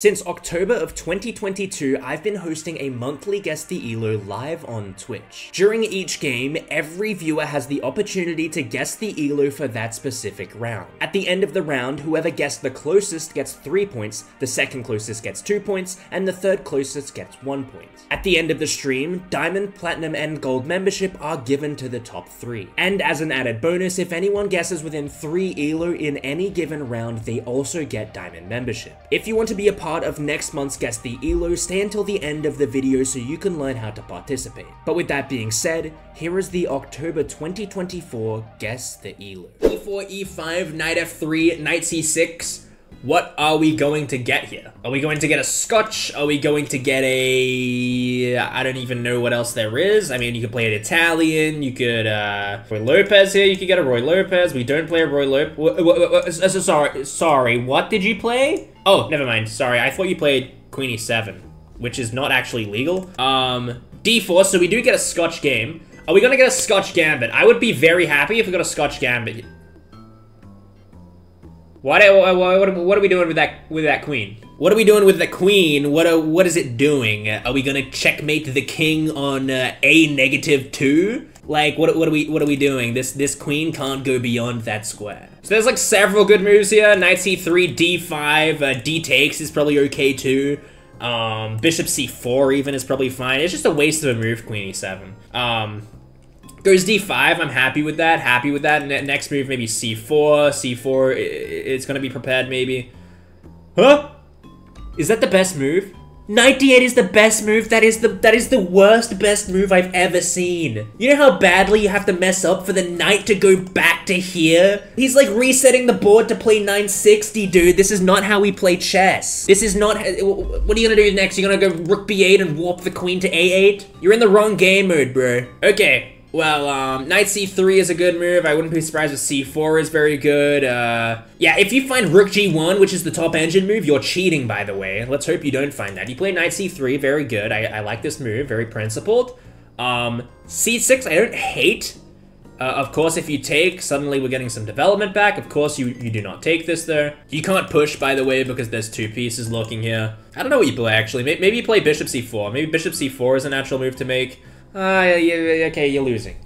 Since October of 2022, I've been hosting a monthly Guess the Elo live on Twitch. During each game, every viewer has the opportunity to guess the Elo for that specific round. At the end of the round, whoever guessed the closest gets 3 points, the second closest gets 2 points, and the third closest gets 1 point. At the end of the stream, Diamond, Platinum, and Gold membership are given to the top 3. And as an added bonus, if anyone guesses within 3 Elo in any given round, they also get Diamond membership. If you want to be a part of next month's Guess the Elo, stay until the end of the video so you can learn how to participate. But with that being said, here is the October 2024 Guess the Elo. E4, E5, Knight F3, Knight C6. What are we going to get here? Are we going to get a Scotch? Are we going to get a... I don't even know what else there is. I mean, you could play an Italian. You could, uh... Ruy Lopez here. You could get a Ruy Lopez. We don't play a Ruy Lopez. Sorry, sorry. What did you play? Oh, never mind. Sorry, I thought you played Queen E7, which is not actually legal. Um, D4, so we do get a Scotch game. Are we gonna get a Scotch Gambit? I would be very happy if we got a Scotch Gambit. What, what, what, what are we doing with that with that queen? What are we doing with the queen? What are, what is it doing? Are we gonna checkmate the king on uh, a negative two? Like, what, what are we what are we doing? This this queen can't go beyond that square. So there's like several good moves here. Knight c3, d5, uh, d takes is probably okay too. Um, bishop c4 even is probably fine. It's just a waste of a move, queen e7. Um, Goes d5, I'm happy with that, happy with that. next move, maybe c4, c4, it's gonna be prepared maybe. Huh? Is that the best move? Knight d8 is the best move. That is the that is the worst best move I've ever seen. You know how badly you have to mess up for the knight to go back to here? He's like resetting the board to play 960, dude. This is not how we play chess. This is not... Eh, what are you gonna do next? You're gonna go rook b8 and warp the queen to a8? You're in the wrong game mode, bro. Okay, well, um, knight c3 is a good move. I wouldn't be surprised if c4 is very good. Uh, yeah, if you find rook g1, which is the top engine move, you're cheating, by the way. Let's hope you don't find that. You play knight c3, very good. I, I like this move, very principled. Um, c6, I don't hate. Uh, of course, if you take, suddenly we're getting some development back. Of course, you, you do not take this, though. You can't push, by the way, because there's two pieces looking here. I don't know what you play, actually. Maybe you play bishop c4. Maybe bishop c4 is a natural move to make. Uh, yeah, okay, you're losing.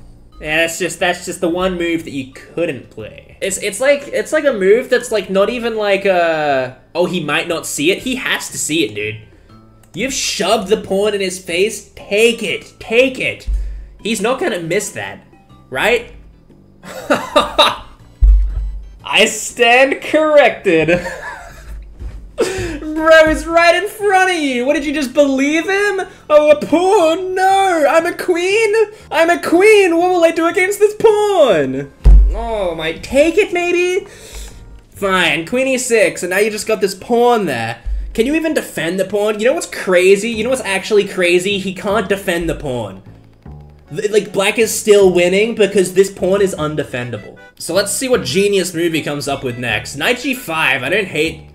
Yeah, that's just that's just the one move that you couldn't play. It's it's like it's like a move that's like not even like uh oh he might not see it. He has to see it, dude. You've shoved the pawn in his face. Take it. Take it. He's not gonna miss that, right? I stand corrected. Is right in front of you. What did you just believe him? Oh, a pawn? No, I'm a queen. I'm a queen. What will I do against this pawn? Oh, my, take it maybe? Fine, queen e6, and now you just got this pawn there. Can you even defend the pawn? You know what's crazy? You know what's actually crazy? He can't defend the pawn. Like, black is still winning because this pawn is undefendable. So let's see what genius movie comes up with next. Knight g5, I don't hate...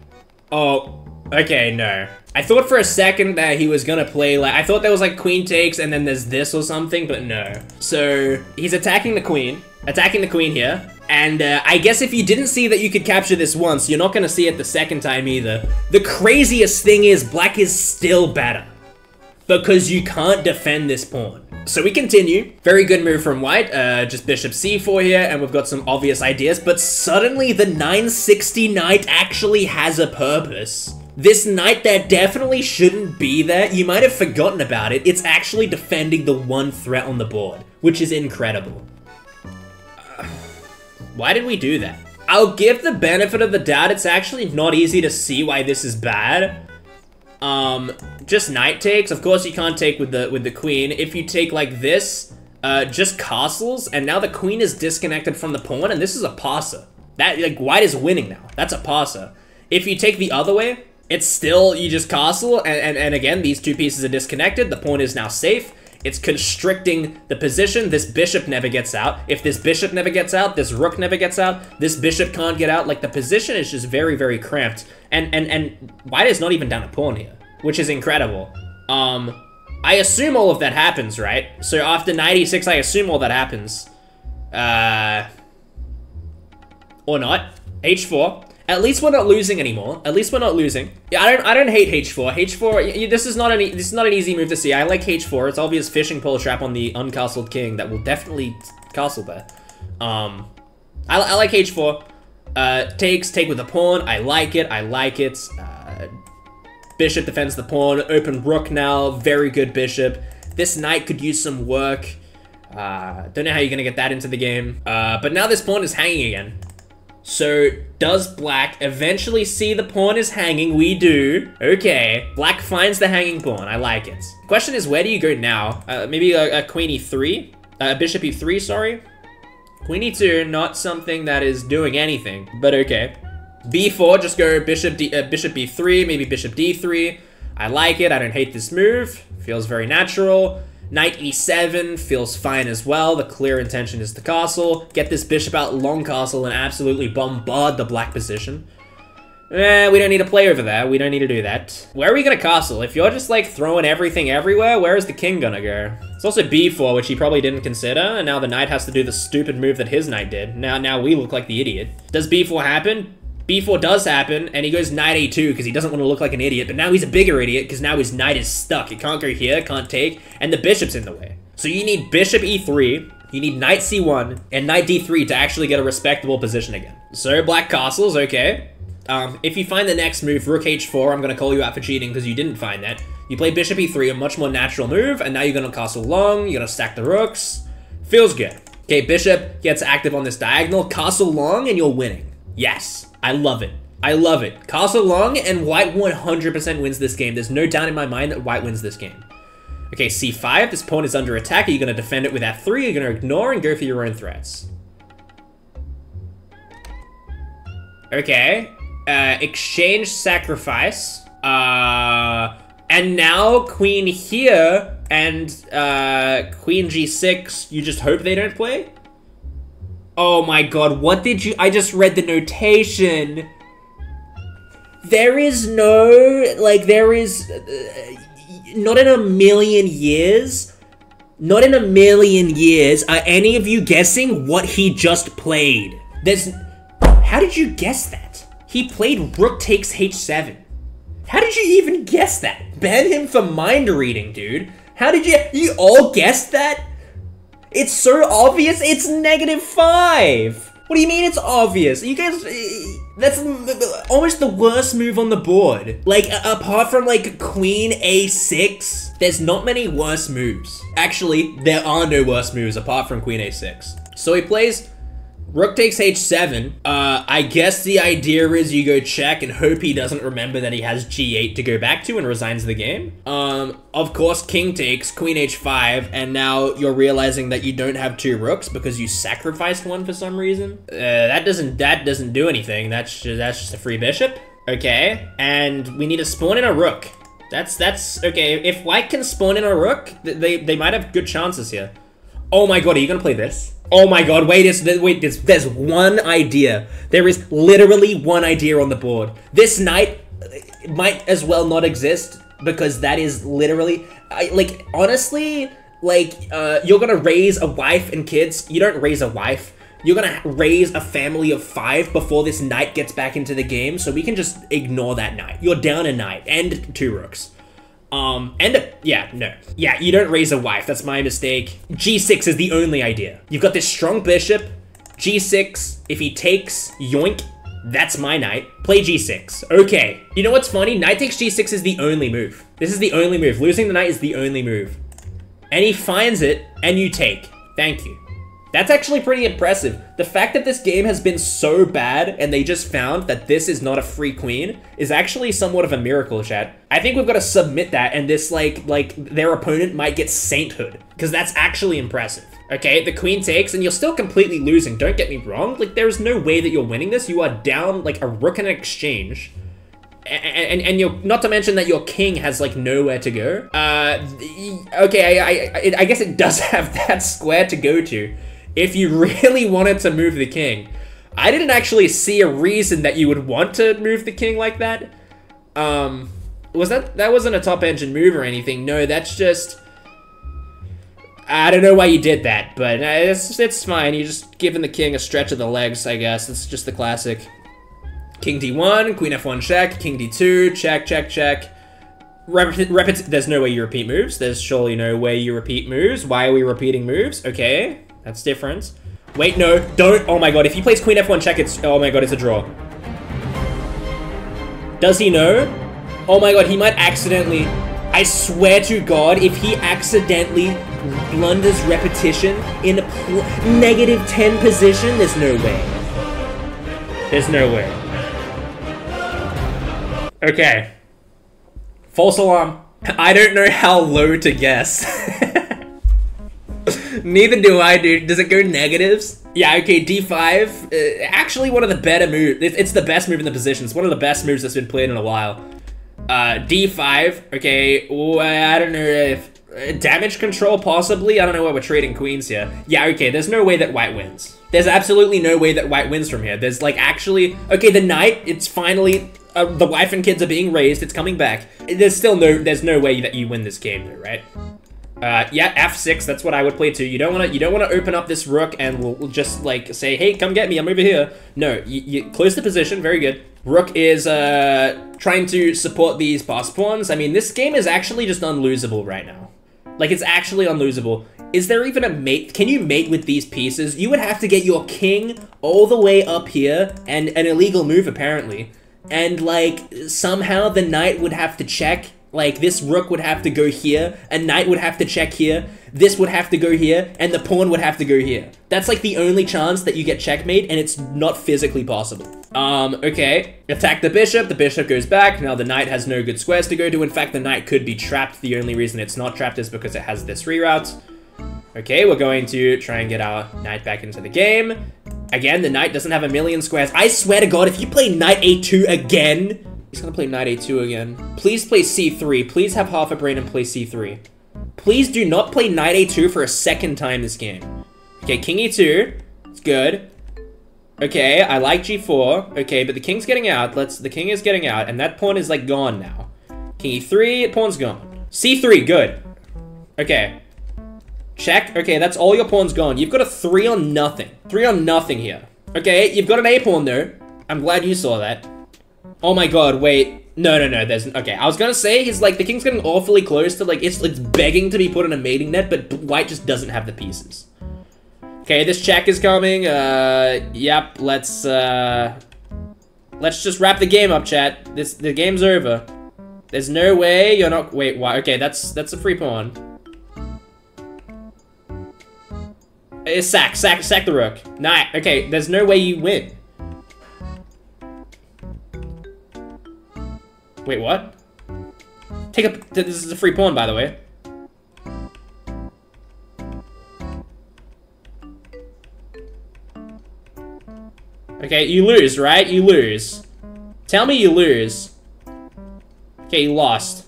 Oh, Okay, no. I thought for a second that he was gonna play like, I thought there was like queen takes and then there's this or something, but no. So he's attacking the queen, attacking the queen here. And uh, I guess if you didn't see that you could capture this once, you're not gonna see it the second time either. The craziest thing is black is still better because you can't defend this pawn. So we continue. Very good move from white. Uh, just bishop c4 here, and we've got some obvious ideas. But suddenly the 960 knight actually has a purpose. This knight that definitely shouldn't be there, you might have forgotten about it, it's actually defending the one threat on the board, which is incredible. why did we do that? I'll give the benefit of the doubt, it's actually not easy to see why this is bad. Um, just knight takes, of course you can't take with the with the queen. If you take like this, uh, just castles, and now the queen is disconnected from the pawn, and this is a passer. That, like, white is winning now. That's a passer. If you take the other way, it's still, you just castle, and, and, and again, these two pieces are disconnected. The pawn is now safe. It's constricting the position. This bishop never gets out. If this bishop never gets out, this rook never gets out, this bishop can't get out. Like, the position is just very, very cramped. And, and, and white is not even down a pawn here, which is incredible. Um, I assume all of that happens, right? So after 96, I assume all that happens. Uh, or not. H4. At least we're not losing anymore. At least we're not losing. Yeah, I don't I don't hate H4. H4 this is not an this is not an easy move to see. I like H4. It's obvious fishing pole trap on the uncastled king that will definitely castle there. Um I, I like H4. Uh takes take with the pawn. I like it. I like it. Uh, bishop defends the pawn. Open rook now. Very good bishop. This knight could use some work. Uh, don't know how you're gonna get that into the game. Uh, but now this pawn is hanging again. So, does black eventually see the pawn is hanging? We do. Okay. Black finds the hanging pawn. I like it. Question is, where do you go now? Uh, maybe a, a queen e3? Uh, bishop e3, sorry? Queen e2, not something that is doing anything, but okay. b4, just go bishop, D, uh, bishop b3, maybe bishop d3. I like it. I don't hate this move. Feels very natural. Knight e7 feels fine as well. The clear intention is to castle. Get this bishop out long castle and absolutely bombard the black position. Eh, we don't need to play over there. We don't need to do that. Where are we gonna castle? If you're just like throwing everything everywhere, where is the king gonna go? It's also b4, which he probably didn't consider, and now the knight has to do the stupid move that his knight did. Now, now we look like the idiot. Does b4 happen? B4 does happen, and he goes knight a2 because he doesn't want to look like an idiot, but now he's a bigger idiot because now his knight is stuck. It can't go here, can't take, and the bishop's in the way. So you need bishop e3, you need knight c1, and knight d3 to actually get a respectable position again. So black castles, okay. Um, if you find the next move, rook h4, I'm going to call you out for cheating because you didn't find that. You play bishop e3, a much more natural move, and now you're going to castle long, you're going to stack the rooks. Feels good. Okay, bishop gets active on this diagonal, castle long, and you're winning. Yes. I love it. I love it. Castle long and white 100% wins this game. There's no doubt in my mind that white wins this game. Okay, c5. This pawn is under attack. Are you going to defend it with f3? Are you going to ignore and go for your own threats? Okay. Uh, exchange sacrifice. Uh, and now queen here and uh, queen g6. You just hope they don't play? Oh my god, what did you- I just read the notation. There is no, like, there is, uh, not in a million years, not in a million years are any of you guessing what he just played. There's, how did you guess that? He played rook takes h7. How did you even guess that? Ban him for mind reading, dude. How did you, you all guessed that? It's so obvious, it's negative five. What do you mean it's obvious? You guys, eh, eh, that's almost the worst move on the board. Like, apart from like queen a6, there's not many worse moves. Actually, there are no worse moves apart from queen a6. So he plays Rook takes h7. Uh, I guess the idea is you go check and hope he doesn't remember that he has g8 to go back to and resigns the game. Um, of course, king takes, queen h5, and now you're realizing that you don't have two rooks because you sacrificed one for some reason. Uh, that doesn't that doesn't do anything. That's just, that's just a free bishop. Okay, and we need to spawn in a rook. That's that's okay. If white can spawn in a rook, they they might have good chances here. Oh my god, are you gonna play this? Oh my god, wait, it's, wait, there's, there's one idea. There is literally one idea on the board. This knight might as well not exist because that is literally, I, like, honestly, like, uh, you're gonna raise a wife and kids. You don't raise a wife. You're gonna raise a family of five before this knight gets back into the game, so we can just ignore that knight. You're down a knight and two rooks. Um, and a, yeah, no. Yeah, you don't raise a wife, that's my mistake. G6 is the only idea. You've got this strong bishop, G6, if he takes, yoink, that's my knight. Play G6. Okay. You know what's funny? Knight takes G6 is the only move. This is the only move. Losing the knight is the only move. And he finds it, and you take. Thank you. That's actually pretty impressive. The fact that this game has been so bad and they just found that this is not a free queen is actually somewhat of a miracle, chat. I think we've got to submit that and this, like, like their opponent might get sainthood because that's actually impressive. Okay, the queen takes and you're still completely losing. Don't get me wrong. Like, there's no way that you're winning this. You are down like a rook in an exchange. And, and, and you're not to mention that your king has like nowhere to go. Uh, okay, I, I, I guess it does have that square to go to if you really wanted to move the king. I didn't actually see a reason that you would want to move the king like that. Um, was that, that wasn't a top engine move or anything. No, that's just, I don't know why you did that, but it's, it's fine. You're just giving the king a stretch of the legs, I guess. It's just the classic. King d1, queen f1 check, king d2, check, check, check. Repet, repet there's no way you repeat moves. There's surely no way you repeat moves. Why are we repeating moves? Okay, that's different. Wait, no, don't. Oh my god, if he plays queen f1 check, it's, oh my god, it's a draw. Does he know? Oh my god, he might accidentally, I swear to god, if he accidentally blunders repetition in a negative 10 position, there's no way. There's no way. Okay. False alarm. I don't know how low to guess. Neither do I, dude. Does it go negatives? Yeah, okay, d5. Uh, actually, one of the better moves. It's the best move in the position. It's one of the best moves that's been played in a while. Uh, d5. Okay, I don't know if... Uh, damage control, possibly? I don't know why we're trading queens here. Yeah, okay, there's no way that white wins. There's absolutely no way that white wins from here. There's, like, actually... Okay, the knight, it's finally uh, the wife and kids are being raised. It's coming back. There's still no, there's no way that you win this game though, right? Uh, yeah, F6, that's what I would play too. You don't want to, you don't want to open up this rook and we'll, we'll, just like say, hey, come get me, I'm over here. No, you, you close the position, very good. Rook is, uh, trying to support these boss pawns. I mean, this game is actually just unlosable right now. Like, it's actually unlosable. Is there even a mate? Can you mate with these pieces? You would have to get your king all the way up here, and an illegal move, apparently and like somehow the knight would have to check like this rook would have to go here a knight would have to check here this would have to go here and the pawn would have to go here. That's like the only chance that you get checkmate and it's not physically possible. Um okay. Attack the bishop the bishop goes back now the knight has no good squares to go to. In fact the knight could be trapped. The only reason it's not trapped is because it has this reroute. Okay we're going to try and get our knight back into the game. Again, the knight doesn't have a million squares. I swear to God, if you play knight a2 again, he's gonna play knight a2 again. Please play c3. Please have half a brain and play c3. Please do not play knight a2 for a second time this game. Okay, king e2. It's good. Okay, I like g4. Okay, but the king's getting out. Let's. The king is getting out, and that pawn is like gone now. King e3, pawn's gone. c3, good. Okay, Check. Okay, that's all your pawns gone. You've got a three on nothing. Three on nothing here. Okay, you've got an A pawn though. I'm glad you saw that. Oh my god, wait. No, no, no, there's... Okay, I was gonna say, he's like, the king's getting awfully close to, like, it's, it's begging to be put in a mating net, but white just doesn't have the pieces. Okay, this check is coming. Uh, yep, let's, uh... Let's just wrap the game up, chat. This, the game's over. There's no way you're not... Wait, why? Okay, that's, that's a free pawn. It's sack, sack, sack the rook. Nah, okay, there's no way you win. Wait, what? Take a, this is a free pawn, by the way. Okay, you lose, right? You lose. Tell me you lose. Okay, you lost.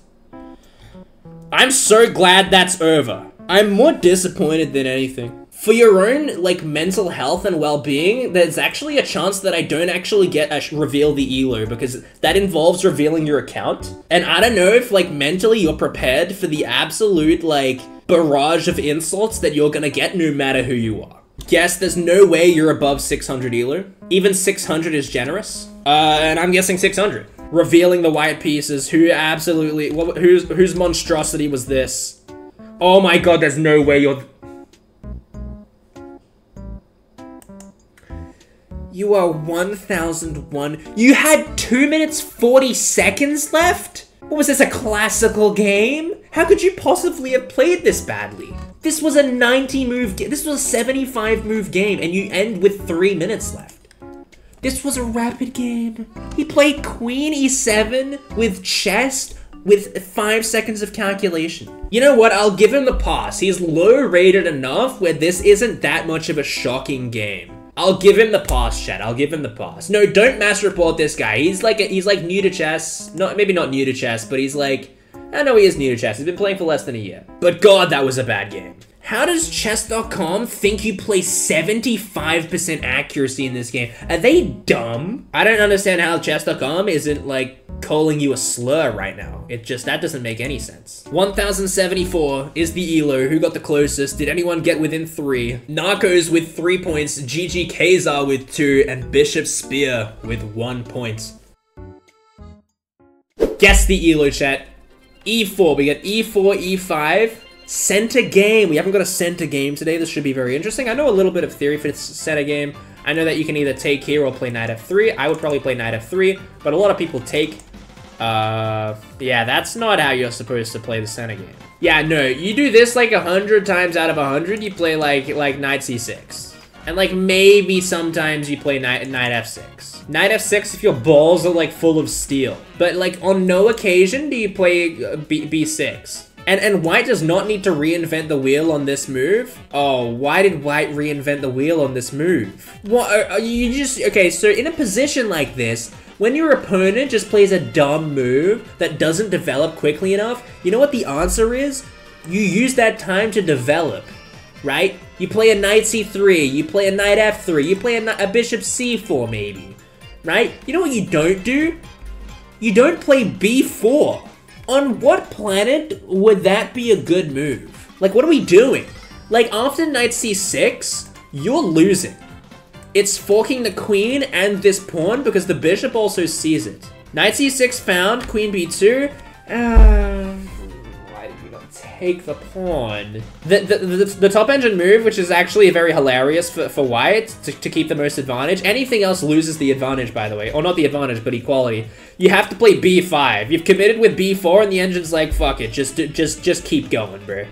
I'm so glad that's over. I'm more disappointed than anything for your own like mental health and well-being there's actually a chance that i don't actually get a reveal the elo because that involves revealing your account. And i don't know if like mentally you're prepared for the absolute like barrage of insults that you're gonna get no matter who you are. Guess there's no way you're above 600 elo even 600 is generous. Uh and i'm guessing 600 revealing the white pieces who absolutely well, whose monstrosity was this? Oh my god there's no way you're You are 1001. You had 2 minutes 40 seconds left? What was this, a classical game? How could you possibly have played this badly? This was a 90 move game. This was a 75 move game and you end with 3 minutes left. This was a rapid game. He played queen e7 with chess with 5 seconds of calculation. You know what, I'll give him the pass. He's low rated enough where this isn't that much of a shocking game. I'll give him the pass, chat. I'll give him the pass. No, don't mass report this guy. He's like a, he's like new to chess. Not maybe not new to chess, but he's like I know he is new to chess. He's been playing for less than a year. But god, that was a bad game. How does chess.com think you play 75% accuracy in this game? Are they dumb? I don't understand how chess.com isn't like calling you a slur right now. It just, that doesn't make any sense. 1074 is the elo. Who got the closest? Did anyone get within three? Narcos with three points, GG Kazar with two, and Bishop Spear with one point. Guess the elo chat. E4, we get E4, E5, center game. We haven't got a center game today. This should be very interesting. I know a little bit of theory for this center game. I know that you can either take here or play knight f3. I would probably play knight f3, but a lot of people take. Uh, yeah, that's not how you're supposed to play the center game. Yeah, no, you do this like a hundred times out of a hundred. You play like like knight c6, and like maybe sometimes you play knight knight f6. Knight f6 if your balls are like full of steel, but like on no occasion do you play uh, B b6. And, and white does not need to reinvent the wheel on this move. Oh, why did white reinvent the wheel on this move? What, you just, okay, so in a position like this, when your opponent just plays a dumb move that doesn't develop quickly enough, you know what the answer is? You use that time to develop, right? You play a knight c3, you play a knight f3, you play a, a bishop c4 maybe, right? You know what you don't do? You don't play b4. On what planet would that be a good move? Like, what are we doing? Like, after knight c6, you're losing. It's forking the queen and this pawn because the bishop also sees it. Knight c6 found, queen b2. Uh, take the pawn? The, the, the, the, top engine move, which is actually very hilarious for, for white to, to keep the most advantage. Anything else loses the advantage, by the way. Or not the advantage, but equality. You have to play b5. You've committed with b4 and the engine's like, fuck it, just, just, just keep going, bro.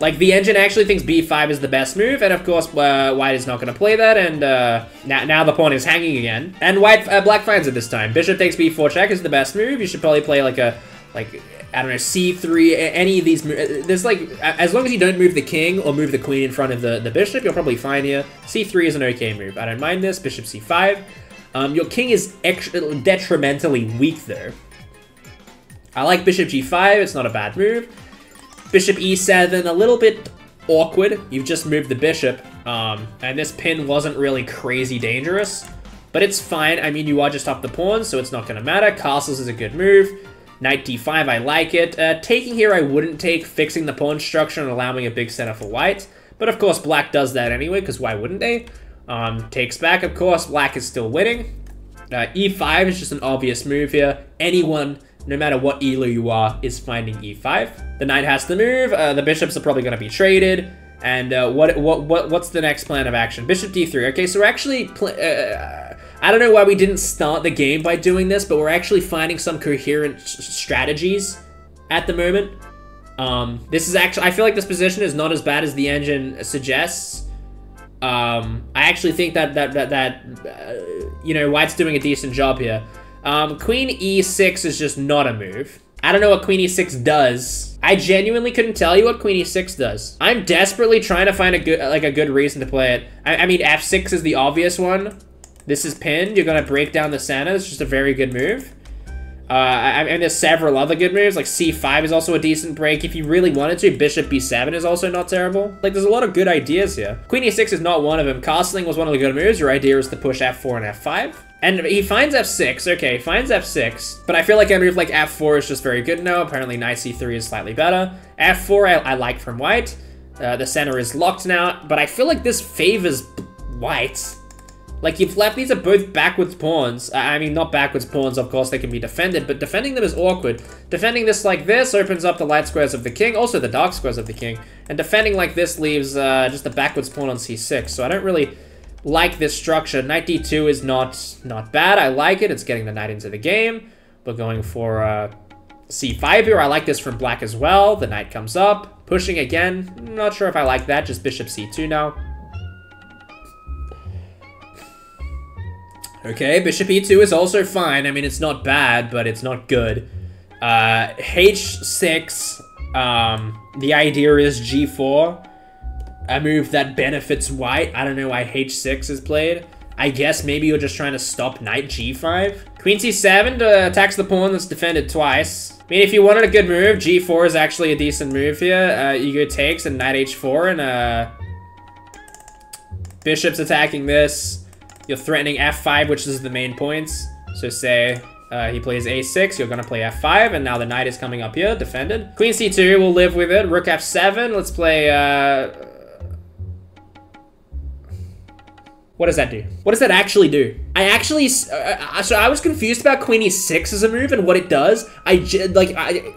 Like, the engine actually thinks b5 is the best move, and of course, uh, white is not going to play that, and uh, now, now the pawn is hanging again. And white, uh, black finds it this time. Bishop takes b4 check is the best move. You should probably play like a, like, I don't know, c3, any of these There's like, as long as you don't move the king or move the queen in front of the, the bishop, you're probably fine here. c3 is an okay move. I don't mind this. Bishop c5. Um, your king is detrimentally weak, though. I like bishop g5. It's not a bad move. Bishop e7, a little bit awkward. You've just moved the bishop, um, and this pin wasn't really crazy dangerous, but it's fine. I mean, you are just up the pawn, so it's not going to matter. Castles is a good move. Knight d5, I like it. Uh, taking here, I wouldn't take. Fixing the pawn structure and allowing a big center for white. But of course, black does that anyway, because why wouldn't they? Um, takes back, of course. Black is still winning. Uh, e5 is just an obvious move here. Anyone no matter what elo you are, is finding e5. The knight has to move. Uh, the bishops are probably going to be traded. And uh, what what what what's the next plan of action? Bishop d3. Okay, so we're actually... I don't know why we didn't start the game by doing this, but we're actually finding some coherent strategies at the moment. Um, this is actually... I feel like this position is not as bad as the engine suggests. Um, I actually think that, that, that, that uh, you know, White's doing a decent job here. Um, queen e6 is just not a move. I don't know what queen e6 does. I genuinely couldn't tell you what queen e6 does. I'm desperately trying to find a good, like a good reason to play it. I, I mean, f6 is the obvious one. This is pinned. You're gonna break down the center. It's just a very good move. Uh, I, mean, there's several other good moves, like c5 is also a decent break. If you really wanted to, bishop b7 is also not terrible. Like, there's a lot of good ideas here. Queen e6 is not one of them. Castling was one of the good moves. Your idea is to push f4 and f5. And he finds f6, okay, finds f6, but I feel like a move like f4 is just very good now. Apparently knight c3 is slightly better. f4 I, I like from white. Uh, the center is locked now, but I feel like this favors white. Like, you've left, these are both backwards pawns. I mean, not backwards pawns, of course, they can be defended, but defending them is awkward. Defending this like this opens up the light squares of the king, also the dark squares of the king. And defending like this leaves uh, just a backwards pawn on c6, so I don't really like this structure. Knight d2 is not not bad. I like it. It's getting the knight into the game. But going for uh, c5 here, I like this from black as well. The knight comes up. Pushing again. Not sure if I like that. Just bishop c2 now. Okay, bishop e2 is also fine. I mean, it's not bad, but it's not good. Uh, h6, um, the idea is g4 a move that benefits white. I don't know why h6 is played. I guess maybe you're just trying to stop knight g5. Queen c7 uh, attacks the pawn that's defended twice. I mean, if you wanted a good move, g4 is actually a decent move here. Uh, you go takes and knight h4 and uh, bishop's attacking this. You're threatening f5, which is the main points. So say uh, he plays a6, you're gonna play f5, and now the knight is coming up here, defended. Queen c2, we'll live with it. Rook f7, let's play... Uh, what does that do? What does that actually do? I actually, uh, uh, so I was confused about Queen E6 as a move and what it does. I like, I,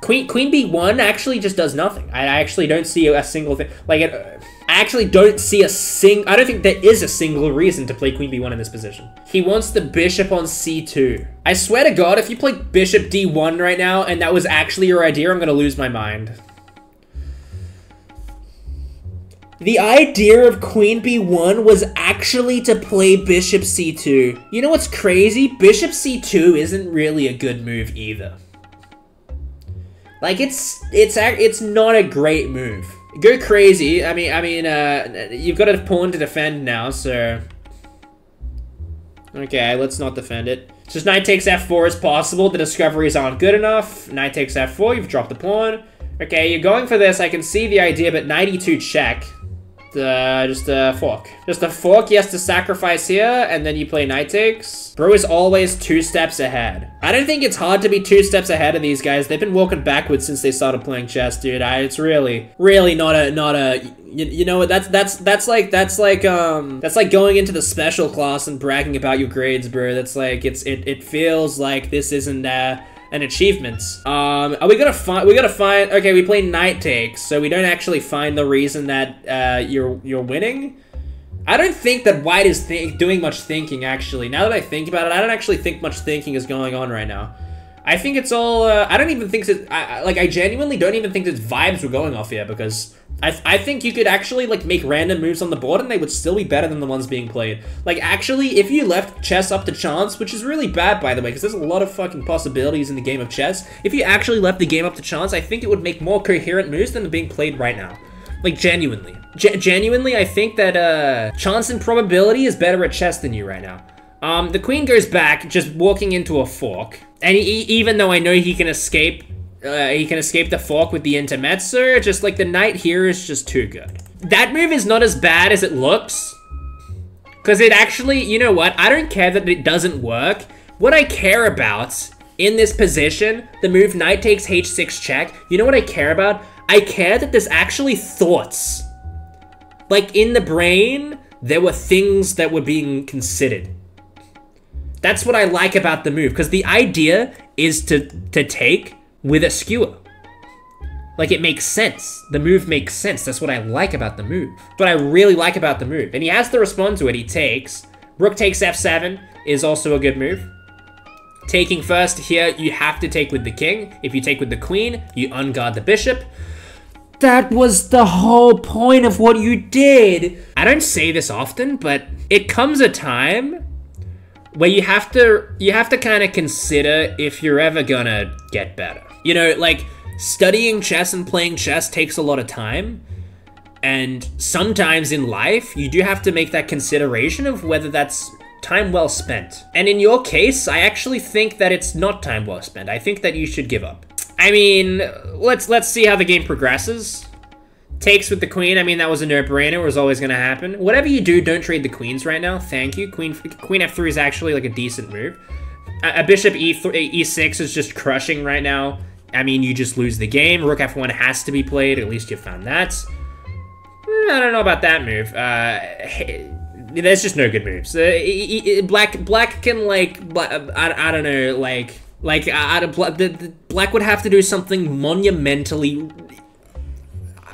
Queen Queen B1 actually just does nothing. I actually don't see a single thing. Like, it, I actually don't see a sing. I don't think there is a single reason to play Queen B1 in this position. He wants the bishop on C2. I swear to God, if you play Bishop D1 right now and that was actually your idea, I'm gonna lose my mind. The idea of queen b1 was actually to play bishop c2. You know what's crazy? Bishop c2 isn't really a good move either. Like it's it's it's not a great move. Go crazy. I mean I mean uh you've got a pawn to defend now, so Okay, let's not defend it. Just knight takes f4 is possible. The discoveries aren't good enough. Knight takes f4, you've dropped the pawn. Okay, you're going for this. I can see the idea, but knight e2 check uh, just a fork. Just a fork he has to sacrifice here, and then you play knight takes. Bro is always two steps ahead. I don't think it's hard to be two steps ahead of these guys. They've been walking backwards since they started playing chess, dude. I, it's really, really not a, not a, you, you know what, that's, that's, that's like, that's like, um, that's like going into the special class and bragging about your grades, bro. That's like, it's, it, it feels like this isn't, uh, and achievements. Um, are we gonna find? We gotta find. Okay, we play knight takes, so we don't actually find the reason that uh, you're you're winning. I don't think that White is doing much thinking, actually. Now that I think about it, I don't actually think much thinking is going on right now. I think it's all, uh, I don't even think that, I, like, I genuinely don't even think that vibes were going off here, because I, I think you could actually, like, make random moves on the board and they would still be better than the ones being played. Like, actually, if you left chess up to chance, which is really bad, by the way, because there's a lot of fucking possibilities in the game of chess, if you actually left the game up to chance, I think it would make more coherent moves than being played right now. Like, genuinely. G genuinely, I think that, uh, chance and probability is better at chess than you right now. Um, the queen goes back, just walking into a fork. And he, even though I know he can escape uh, he can escape the fork with the intermezzo. Just like the knight here is just too good. That move is not as bad as it looks. Because it actually, you know what? I don't care that it doesn't work. What I care about in this position, the move knight takes h6 check, you know what I care about? I care that there's actually thoughts. Like in the brain, there were things that were being considered. That's what I like about the move, because the idea is to, to take with a skewer. Like, it makes sense. The move makes sense. That's what I like about the move. What I really like about the move. And he has to respond to it. He takes. Rook takes f7 is also a good move. Taking first here, you have to take with the king. If you take with the queen, you unguard the bishop. That was the whole point of what you did. I don't say this often, but it comes a time where you have to you have to kind of consider if you're ever gonna get better. You know, like studying chess and playing chess takes a lot of time. And sometimes in life, you do have to make that consideration of whether that's time well spent. And in your case, I actually think that it's not time well spent. I think that you should give up. I mean, let's let's see how the game progresses. Takes with the queen, I mean, that was a no-brainer. It was always going to happen. Whatever you do, don't trade the queens right now. Thank you. Queen queen f3 is actually, like, a decent move. A, a bishop e3, e6 is just crushing right now. I mean, you just lose the game. Rook f1 has to be played. At least you found that. Hmm, I don't know about that move. Uh, there's just no good moves. Uh, black black can like I, I don't know like like I, I, the, the, black would have to do something monumentally.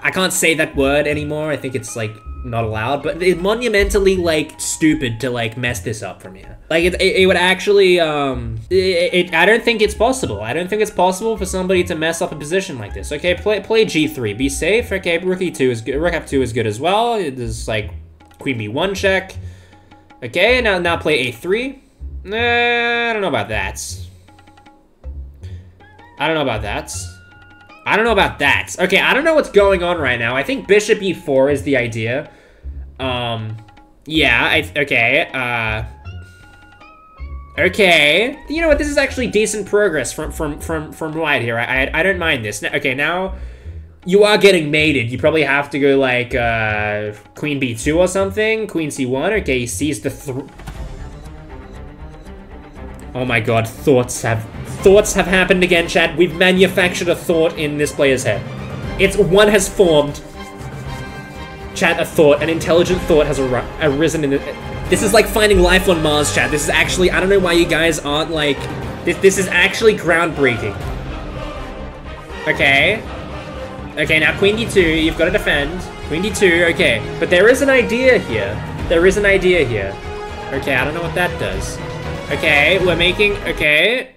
I can't say that word anymore. I think it's like not allowed, but it's monumentally like stupid to like mess this up from here. Like it, it, it would actually, um, it, it, I don't think it's possible. I don't think it's possible for somebody to mess up a position like this. Okay, play play g3, be safe. Okay, rook e2 is good. Rook f2 is good as well. It is like queen b1 check. Okay, now now play a3. Nah, I don't know about that. I don't know about that. I don't know about that. Okay, I don't know what's going on right now. I think bishop e4 is the idea. Um, yeah, I, okay, uh... Okay. You know what? This is actually decent progress from from from from white here. I I, I don't mind this. Okay, now you are getting mated. You probably have to go like uh, queen b2 or something. Queen c1. Okay, he sees the. Th oh my god! Thoughts have thoughts have happened again, Chad. We've manufactured a thought in this player's head. It's one has formed. Chat, a thought, an intelligent thought has ar arisen in the. This is like finding life on Mars, Chad. This is actually, I don't know why you guys aren't like, this, this is actually groundbreaking. Okay. Okay, now Queen D2, you've got to defend. Queen D2, okay. But there is an idea here. There is an idea here. Okay, I don't know what that does. Okay, we're making, okay.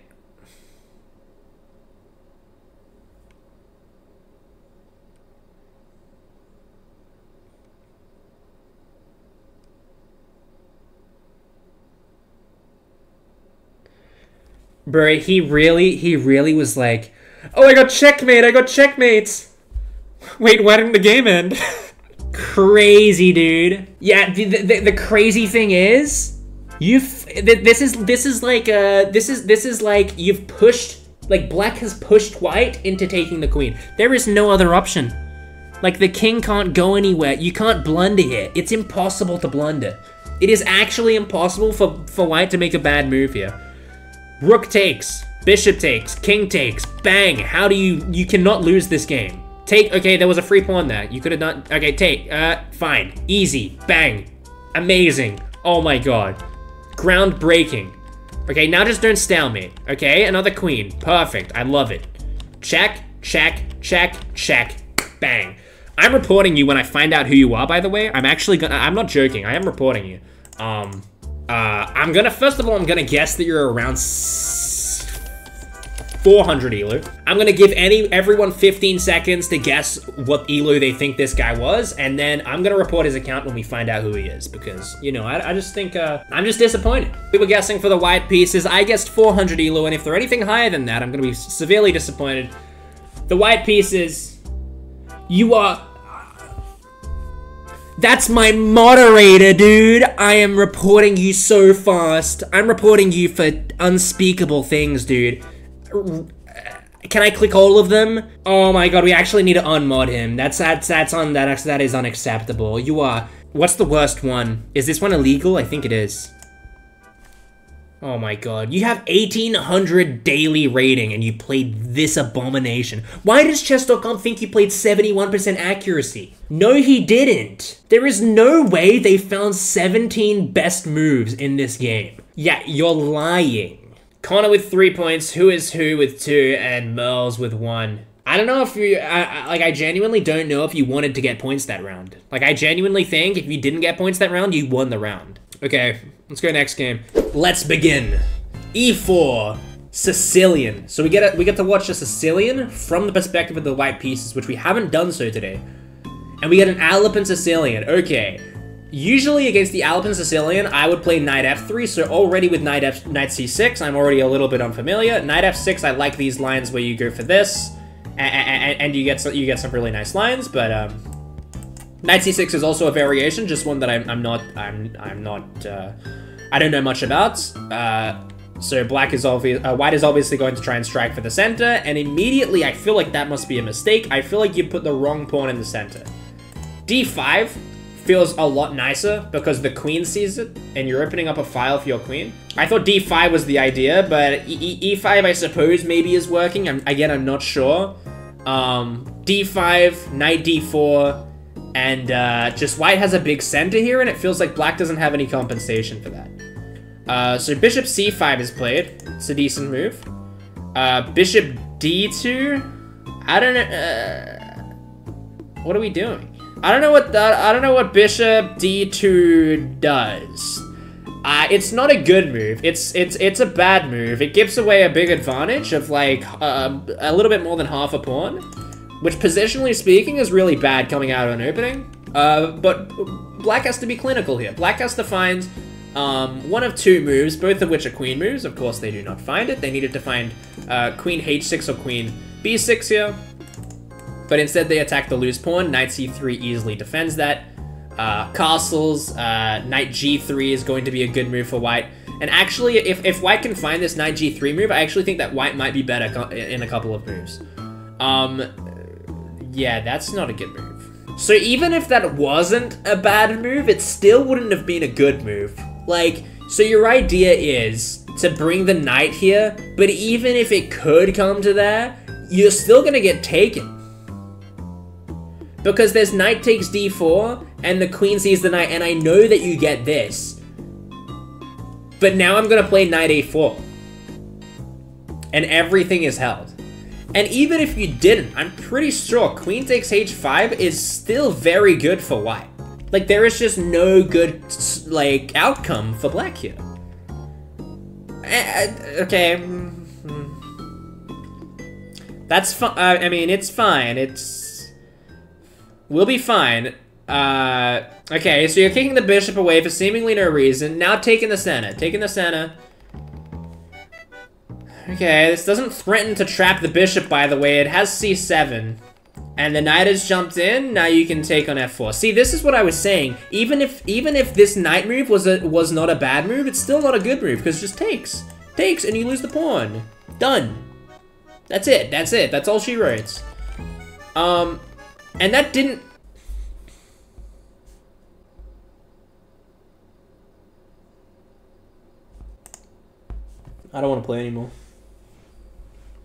Bro, he really, he really was like, Oh, I got checkmate, I got checkmate. Wait, why didn't the game end? crazy, dude. Yeah, the, the, the crazy thing is, you've, this is, this is like, uh, this is, this is like, you've pushed, like, black has pushed white into taking the queen. There is no other option. Like, the king can't go anywhere. You can't blunder here. It's impossible to blunder. It is actually impossible for, for white to make a bad move here. Rook takes, bishop takes, king takes, bang. How do you, you cannot lose this game. Take, okay, there was a free pawn there. You could have done, okay, take, uh, fine. Easy, bang. Amazing. Oh my god. Groundbreaking. Okay, now just don't stalemate. Okay, another queen. Perfect, I love it. Check, check, check, check, bang. I'm reporting you when I find out who you are, by the way. I'm actually gonna, I'm not joking, I am reporting you. Um, uh, I'm gonna, first of all, I'm gonna guess that you're around 400 elo. I'm gonna give any everyone 15 seconds to guess what elo they think this guy was, and then I'm gonna report his account when we find out who he is, because, you know, I, I just think, uh, I'm just disappointed. We were guessing for the white pieces, I guessed 400 elo, and if they're anything higher than that, I'm gonna be severely disappointed. The white pieces, you are that's my moderator, dude. I am reporting you so fast. I'm reporting you for unspeakable things, dude. Can I click all of them? Oh my god, we actually need to unmod him. That's that's that's on that that is unacceptable. You are. What's the worst one? Is this one illegal? I think it is. Oh my god. You have 1800 daily rating and you played this abomination. Why does chess.com think you played 71% accuracy? No, he didn't. There is no way they found 17 best moves in this game. Yeah, you're lying. Connor with three points, who is who with two, and Merles with one. I don't know if you, I, I, like, I genuinely don't know if you wanted to get points that round. Like, I genuinely think if you didn't get points that round, you won the round. Okay, let's go next game. Let's begin. E4, Sicilian. So we get a, we get to watch a Sicilian from the perspective of the white pieces, which we haven't done so today. And we get an Alapin Sicilian. Okay. Usually against the Alapin Sicilian, I would play knight f3, so already with knight, f knight c6, I'm already a little bit unfamiliar. Knight f6, I like these lines where you go for this, and, and, and you get some, you get some really nice lines, but um, Knight c6 is also a variation, just one that I'm, I'm not, I'm, I'm not, uh, I don't know much about. Uh, so black is obvious, uh, white is obviously going to try and strike for the center, and immediately I feel like that must be a mistake. I feel like you put the wrong pawn in the center. d5 feels a lot nicer because the queen sees it, and you're opening up a file for your queen. I thought d5 was the idea, but e e5 I suppose maybe is working. I'm, again, I'm not sure. Um, d5, knight d4, and uh, just white has a big center here, and it feels like black doesn't have any compensation for that. Uh, so bishop c5 is played. It's a decent move. Uh, bishop d2. I don't know. Uh, what are we doing? I don't know what that. I don't know what bishop d2 does. Uh, it's not a good move. It's it's it's a bad move. It gives away a big advantage of like uh, a little bit more than half a pawn which positionally speaking is really bad coming out of an opening. Uh, but black has to be clinical here. Black has to find um, one of two moves, both of which are queen moves. Of course, they do not find it. They needed to find uh, queen h6 or queen b6 here. But instead, they attack the loose pawn. Knight c3 easily defends that. Uh, castles, uh, knight g3 is going to be a good move for white. And actually, if, if white can find this knight g3 move, I actually think that white might be better in a couple of moves. Um, yeah, that's not a good move. So even if that wasn't a bad move, it still wouldn't have been a good move. Like, so your idea is to bring the knight here, but even if it could come to there, you're still gonna get taken. Because there's knight takes d4, and the queen sees the knight, and I know that you get this. But now I'm gonna play knight a4. And everything is held. And even if you didn't, I'm pretty sure queen takes h5 is still very good for white. Like, there is just no good, like, outcome for black here. Uh, okay. Mm-hmm. That's fine. I mean, it's fine. It's... We'll be fine. Uh, okay, so you're kicking the bishop away for seemingly no reason. Now taking the center. Taking the center. Okay, this doesn't threaten to trap the bishop, by the way. It has c7. And the knight has jumped in, now you can take on f4. See, this is what I was saying. Even if even if this knight move was a, was not a bad move, it's still not a good move, because it just takes. Takes, and you lose the pawn. Done. That's it, that's it, that's all she writes. Um, and that didn't... I don't want to play anymore.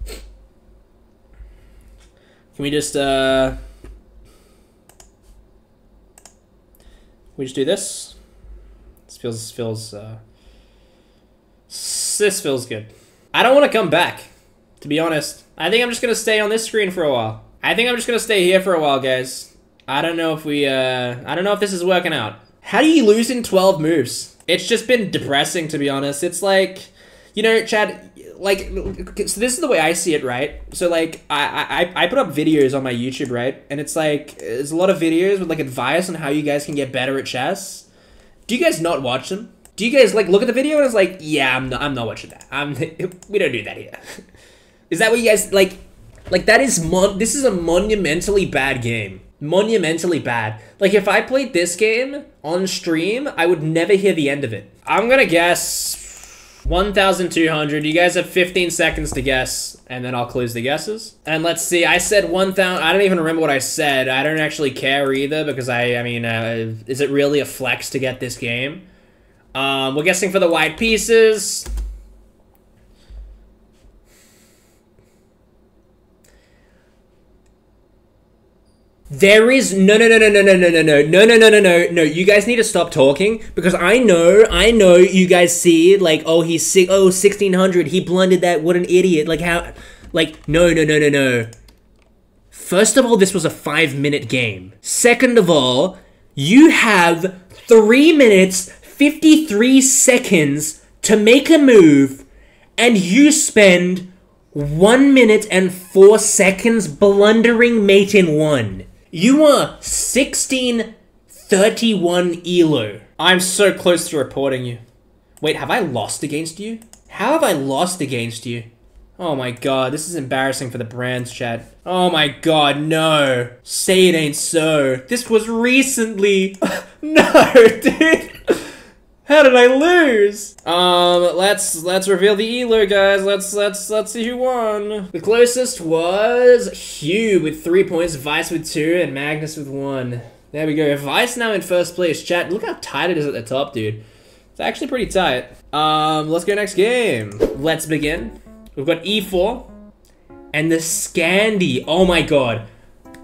Can we just, uh... We just do this? This feels, feels, uh... This feels good. I don't want to come back, to be honest. I think I'm just going to stay on this screen for a while. I think I'm just going to stay here for a while, guys. I don't know if we, uh... I don't know if this is working out. How do you lose in 12 moves? It's just been depressing, to be honest. It's like... You know, Chad, like so this is the way I see it, right? So like I, I I put up videos on my YouTube, right? And it's like there's a lot of videos with like advice on how you guys can get better at chess. Do you guys not watch them? Do you guys like look at the video and it's like, yeah, I'm not I'm not watching that. I'm we don't do that here. is that what you guys like like that is mon this is a monumentally bad game. Monumentally bad. Like if I played this game on stream, I would never hear the end of it. I'm gonna guess 1,200. You guys have 15 seconds to guess, and then I'll close the guesses. And let's see, I said 1,000. I don't even remember what I said. I don't actually care either, because I, I mean, uh, is it really a flex to get this game? Um, we're guessing for the white pieces. There is no no no no no no no no no no no no no no no. You guys need to stop talking because I know I know you guys see like oh he's sick oh 1600 he blundered that what an idiot like how like no no no no no. First of all, this was a five minute game. Second of all, you have three minutes 53 seconds to make a move, and you spend one minute and four seconds blundering mate in one. You are 1631 ELO. I'm so close to reporting you. Wait, have I lost against you? How have I lost against you? Oh my god, this is embarrassing for the brands chat. Oh my god, no. Say it ain't so. This was recently. no, dude. How did I lose? Um, let's let's reveal the elo, guys. Let's let's let's see who won. The closest was Hugh with three points, Vice with two, and Magnus with one. There we go. Vice now in first place. Chat, look how tight it is at the top, dude. It's actually pretty tight. Um, let's go next game. Let's begin. We've got E4 and the Scandi. Oh my god.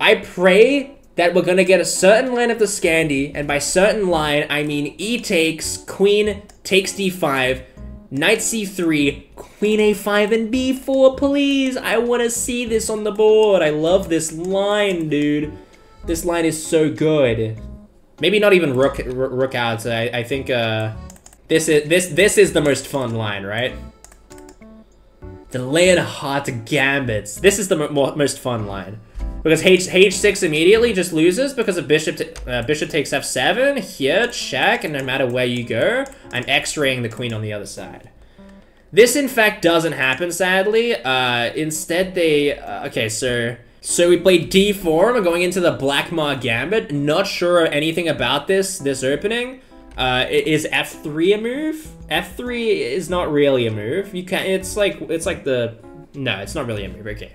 I pray that we're gonna get a certain line of the Scandi, and by certain line, I mean e takes, queen takes d5, knight c3, queen a5, and b4, please! I wanna see this on the board! I love this line, dude. This line is so good. Maybe not even rook, rook out, I, I think, uh... This is, this, this is the most fun line, right? The Leonhardt Heart Gambits. This is the most fun line. Because H H6 immediately just loses because of bishop uh, bishop takes f7. Here, check, and no matter where you go, I'm x-raying the queen on the other side. This, in fact, doesn't happen, sadly. Uh, instead, they... Uh, okay, so... So we played d4, we're going into the Blackmar Gambit. Not sure anything about this, this opening. Uh, is F3 a move? F3 is not really a move. You can it's like it's like the no, it's not really a move. Okay.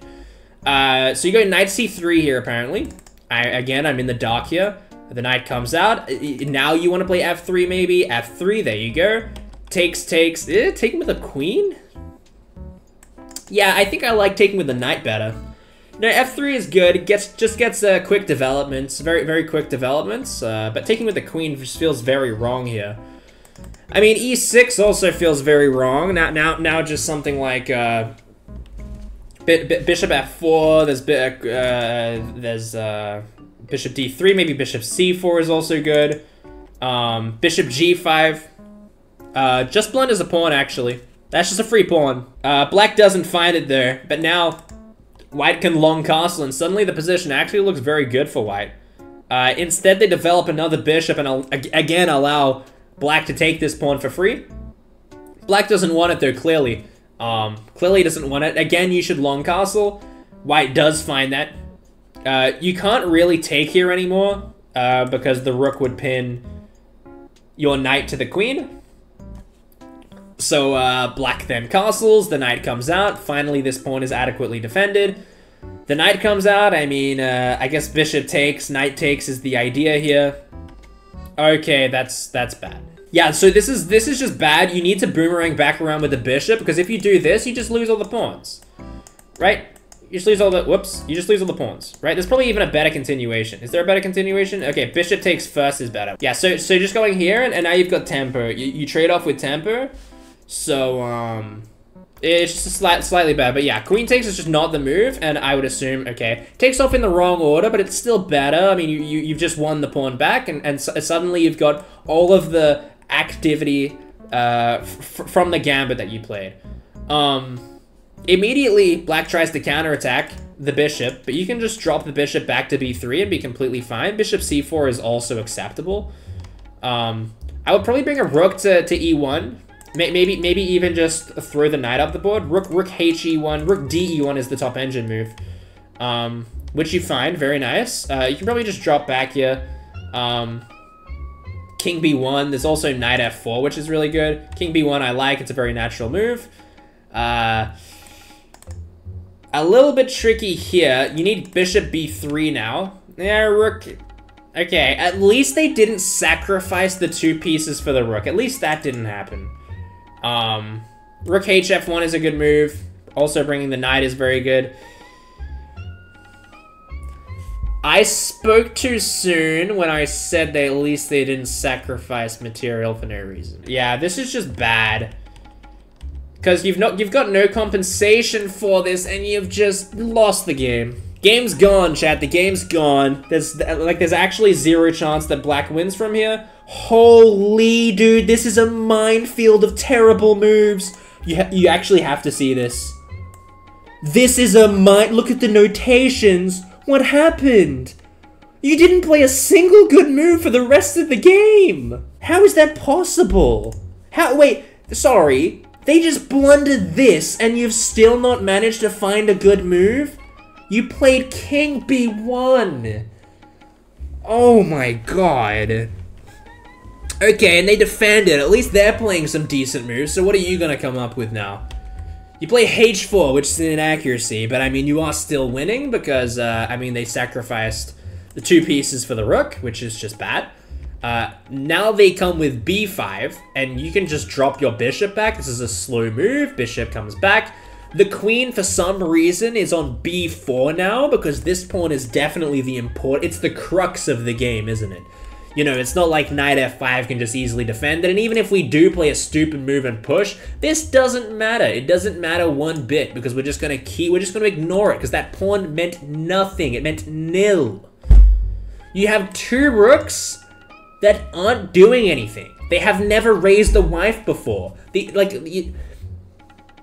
Uh, so you go knight c3 here apparently. I, again, I'm in the dark here. The knight comes out. Now you want to play f3 maybe. F3, there you go. Takes, takes. Eh, taking with a queen? Yeah, I think I like taking with the knight better. No, f3 is good. It gets just gets uh, quick developments, very very quick developments. Uh, but taking with the queen just feels very wrong here. I mean, e6 also feels very wrong. Now now now just something like uh, bishop f4. There's uh, there's uh, bishop d3. Maybe bishop c4 is also good. Um, bishop g5. Uh, just blunt as a pawn actually. That's just a free pawn. Uh, black doesn't find it there, but now White can long castle, and suddenly the position actually looks very good for White. Uh, instead, they develop another bishop and again allow Black to take this pawn for free. Black doesn't want it though, clearly. Um, clearly doesn't want it. Again, you should long castle. White does find that. Uh, you can't really take here anymore uh, because the rook would pin your knight to the queen. So uh, black then castles, the knight comes out, finally this pawn is adequately defended. The knight comes out, I mean, uh, I guess bishop takes, knight takes is the idea here. Okay, that's that's bad. Yeah, so this is this is just bad. You need to boomerang back around with the bishop, because if you do this, you just lose all the pawns. Right? You just lose all the, whoops, you just lose all the pawns, right? There's probably even a better continuation. Is there a better continuation? Okay, bishop takes first is better. Yeah, so so just going here, and, and now you've got tempo. You, you trade off with tempo, so, um, it's just slight, slightly better. But yeah, queen takes is just not the move, and I would assume, okay, takes off in the wrong order, but it's still better. I mean, you, you, you've just won the pawn back, and, and suddenly you've got all of the activity uh, from the gambit that you played. Um, immediately, black tries to counterattack the bishop, but you can just drop the bishop back to b3 and be completely fine. Bishop c4 is also acceptable. Um, I would probably bring a rook to, to e1, Maybe maybe even just throw the knight up the board. Rook Rook HE1, Rook DE1 is the top engine move. Um, which you find very nice. Uh, you can probably just drop back here. Um, King B1, there's also Knight F4, which is really good. King B1 I like, it's a very natural move. Uh, a little bit tricky here. You need Bishop B3 now. Yeah, Rook... Okay, at least they didn't sacrifice the two pieces for the Rook. At least that didn't happen. Um, Rook HF1 is a good move. Also bringing the knight is very good. I spoke too soon when I said that at least they didn't sacrifice material for no reason. Yeah, this is just bad. Because you've not you've got no compensation for this and you've just lost the game. Game's gone, chat. The game's gone. There's like there's actually zero chance that black wins from here. Holy dude, this is a minefield of terrible moves. You you actually have to see this. This is a mine. Look at the notations. What happened? You didn't play a single good move for the rest of the game. How is that possible? How? Wait. Sorry. They just blundered this, and you've still not managed to find a good move. You played King B1. Oh my god. Okay, and they defended. At least they're playing some decent moves, so what are you gonna come up with now? You play H4, which is an inaccuracy, but I mean, you are still winning because, uh, I mean, they sacrificed the two pieces for the rook, which is just bad. Uh, now they come with b5, and you can just drop your bishop back. This is a slow move. Bishop comes back. The queen, for some reason, is on b4 now, because this pawn is definitely the important... It's the crux of the game, isn't it? You know, it's not like knight f5 can just easily defend it, and even if we do play a stupid move and push, this doesn't matter. It doesn't matter one bit, because we're just gonna keep, we're just gonna ignore it, because that pawn meant nothing. It meant nil. You have two rooks that aren't doing anything. They have never raised a wife before. The, like, you, you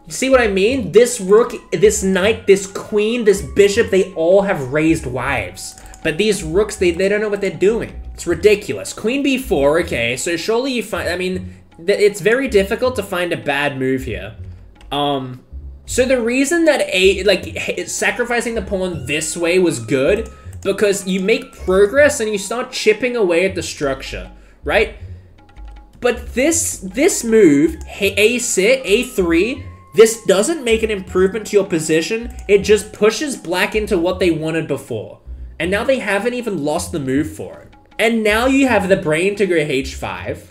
see what I mean? This rook, this knight, this queen, this bishop, they all have raised wives. But these rooks, they, they don't know what they're doing. It's ridiculous. Queen b4, okay, so surely you find, I mean, it's very difficult to find a bad move here. Um, so the reason that a, like, sacrificing the pawn this way was good, because you make progress and you start chipping away at the structure, right? But this this move, a6, a3, this doesn't make an improvement to your position. It just pushes black into what they wanted before. And now they haven't even lost the move for it. And now you have the brain to go h5.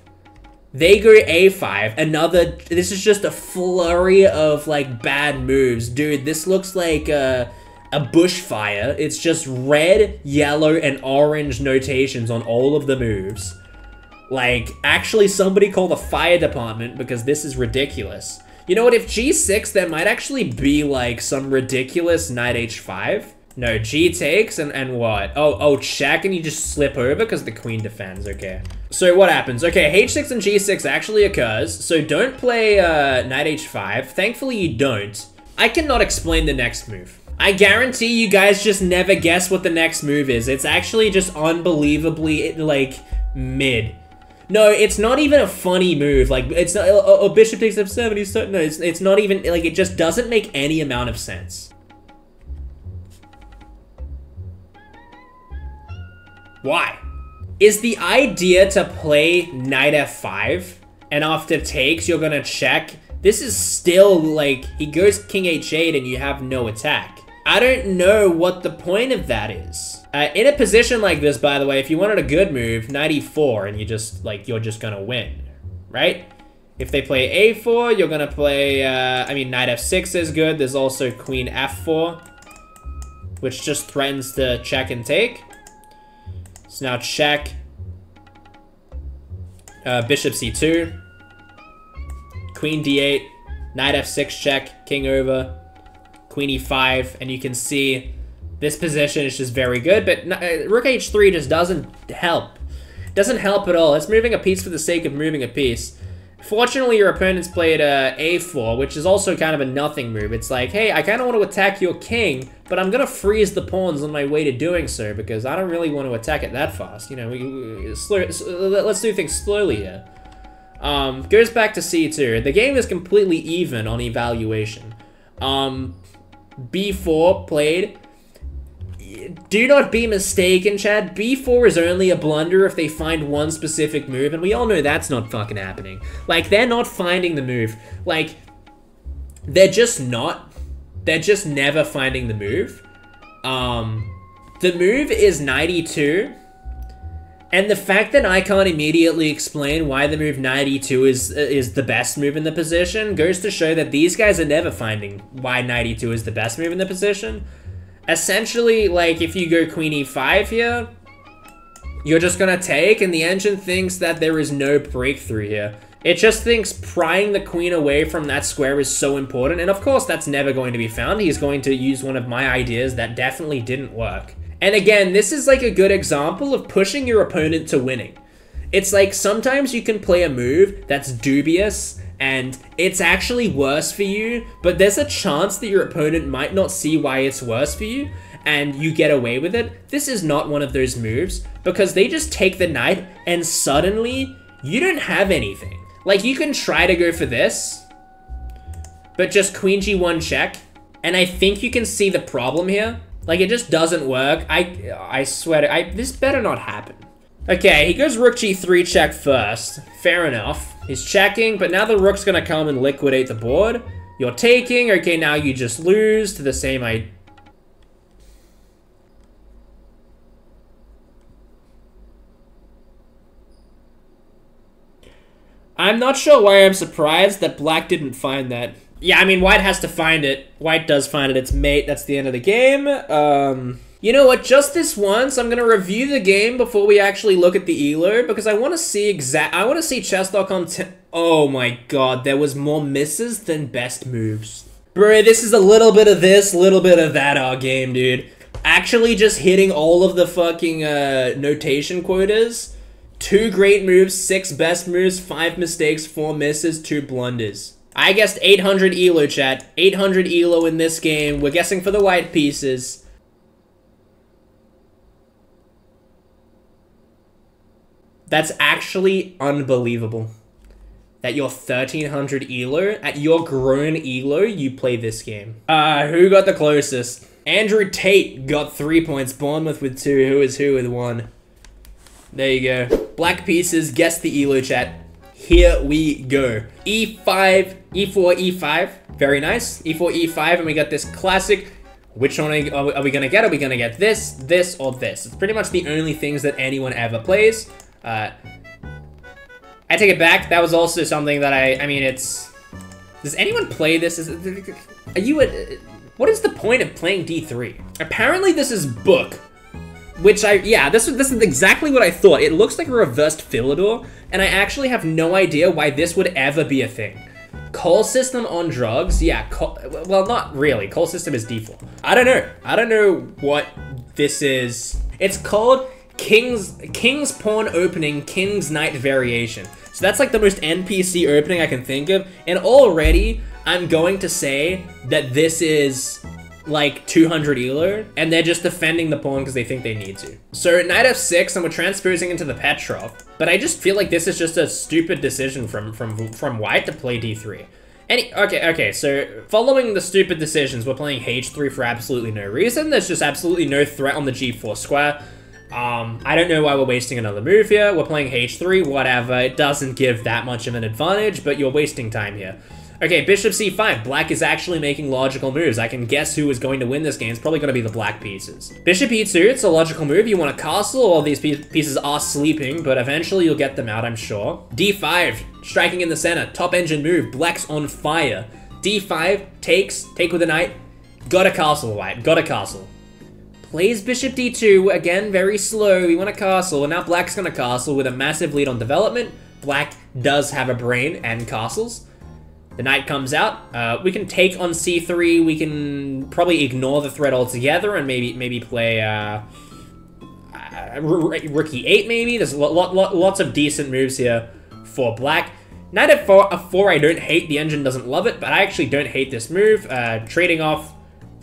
They go a5. Another, this is just a flurry of like bad moves. Dude, this looks like a, a bushfire. It's just red, yellow, and orange notations on all of the moves. Like, actually somebody call the fire department because this is ridiculous. You know what, if g6, there might actually be like some ridiculous knight h5. No, g takes and, and what? Oh, oh, check and you just slip over because the queen defends, okay. So what happens? Okay, h6 and g6 actually occurs, so don't play uh, knight h5. Thankfully you don't. I cannot explain the next move. I guarantee you guys just never guess what the next move is. It's actually just unbelievably, like, mid. No, it's not even a funny move. Like, it's not, a, a bishop takes up 70, so, no, it's, it's not even, like, it just doesn't make any amount of sense. Why? Is the idea to play knight f5, and after takes, you're gonna check? This is still, like, he goes king h8 and you have no attack. I don't know what the point of that is. Uh, in a position like this, by the way, if you wanted a good move, knight e4, and you just, like, you're just gonna win, right? If they play a4, you're gonna play, uh, I mean, knight f6 is good. There's also queen f4, which just threatens to check and take. So now check. Uh, bishop c2. Queen d8. Knight f6 check. King over. Queen e5. And you can see this position is just very good. But uh, rook h3 just doesn't help. Doesn't help at all. It's moving a piece for the sake of moving a piece. Fortunately, your opponent's played uh, a4, which is also kind of a nothing move. It's like, hey, I kind of want to attack your king, but I'm going to freeze the pawns on my way to doing so because I don't really want to attack it that fast. You know, we, we slow, let's do things slowly here. Um, goes back to c2. The game is completely even on evaluation. Um, b4 played do not be mistaken, Chad. B4 is only a blunder if they find one specific move, and we all know that's not fucking happening. Like, they're not finding the move. Like, they're just not. They're just never finding the move. Um, the move is 92. And the fact that I can't immediately explain why the move 92 is is the best move in the position goes to show that these guys are never finding why 92 is the best move in the position essentially, like, if you go queen e5 here, you're just gonna take, and the engine thinks that there is no breakthrough here. It just thinks prying the queen away from that square is so important, and of course that's never going to be found. He's going to use one of my ideas that definitely didn't work. And again, this is like a good example of pushing your opponent to winning. It's like sometimes you can play a move that's dubious and it's actually worse for you, but there's a chance that your opponent might not see why it's worse for you, and you get away with it. This is not one of those moves, because they just take the knight, and suddenly, you don't have anything. Like, you can try to go for this, but just queen g1 check, and I think you can see the problem here. Like, it just doesn't work. I I swear to, I, this better not happen. Okay, he goes rook g3 check first. Fair enough. He's checking, but now the rook's gonna come and liquidate the board. You're taking, okay, now you just lose to the same I. I'm not sure why I'm surprised that black didn't find that. Yeah, I mean, white has to find it. White does find it. It's mate. That's the end of the game. Um... You know what, just this once, I'm gonna review the game before we actually look at the elo, because I want to see exact- I want to see chess.com Oh my god, there was more misses than best moves. Bro, this is a little bit of this, little bit of that our game, dude. Actually just hitting all of the fucking, uh, notation quotas. Two great moves, six best moves, five mistakes, four misses, two blunders. I guessed 800 elo, chat. 800 elo in this game. We're guessing for the white pieces. That's actually unbelievable. That you're 1300 elo, at your grown elo, you play this game. Uh, who got the closest? Andrew Tate got three points, Bournemouth with two, who is who with one. There you go. Black Pieces, guess the elo chat. Here we go. E5, E4, E5. Very nice. E4, E5, and we got this classic. Which one are we, are we gonna get? Are we gonna get this, this, or this? It's pretty much the only things that anyone ever plays. Uh, I take it back. That was also something that I, I mean, it's... Does anyone play this? Is, are you a... What is the point of playing D3? Apparently this is book. Which I, yeah, this, this is exactly what I thought. It looks like a reversed Philidor, and I actually have no idea why this would ever be a thing. Colle system on drugs? Yeah, call, well, not really. Colle system is default. I don't know. I don't know what this is. It's called King's King's Pawn Opening King's Knight Variation. So that's like the most NPC opening I can think of. And already, I'm going to say that this is like 200 Elo, and they're just defending the pawn because they think they need to. So knight f6, and we're transposing into the Petrov, but I just feel like this is just a stupid decision from from from white to play d3. Any okay, okay, so following the stupid decisions, we're playing h3 for absolutely no reason. There's just absolutely no threat on the g4 square. Um, I don't know why we're wasting another move here. We're playing h3, whatever. It doesn't give that much of an advantage, but you're wasting time here. Okay, bishop c5. Black is actually making logical moves. I can guess who is going to win this game. It's probably going to be the black pieces. Bishop e2, it's a logical move. You want a castle. All these pieces are sleeping, but eventually you'll get them out, I'm sure. d5, striking in the center. Top engine move. Black's on fire. d5, takes, take with a knight. Got a castle, white. Got a castle. Plays bishop d2, again, very slow. We want a castle, and now black's gonna castle with a massive lead on development. Black does have a brain and castles. The knight comes out. Uh, we can take on c3. We can probably ignore the threat altogether and maybe maybe play uh, uh, rook e8 maybe. There's lot, lot, lots of decent moves here for black. Knight at 4, a 4 I don't hate. The engine doesn't love it, but I actually don't hate this move. Uh, trading off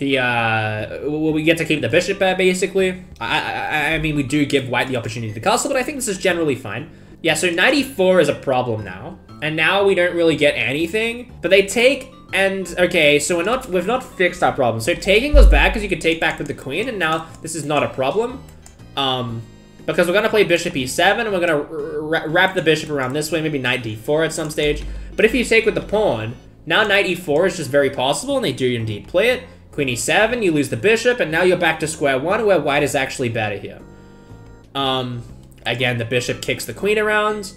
the, uh, we get to keep the bishop there, basically. I, I, I mean, we do give white the opportunity to castle, but I think this is generally fine. Yeah, so knight e4 is a problem now and now we don't really get anything. But they take and okay, so we're not we've not fixed our problem. So taking goes back because you could take back with the queen, and now this is not a problem. Um, because we're gonna play bishop e7, and we're gonna wrap the bishop around this way, maybe knight d4 at some stage. But if you take with the pawn, now knight e4 is just very possible, and they do indeed play it. Queen e7, you lose the bishop, and now you're back to square one, where white is actually better here. Um, again, the bishop kicks the queen around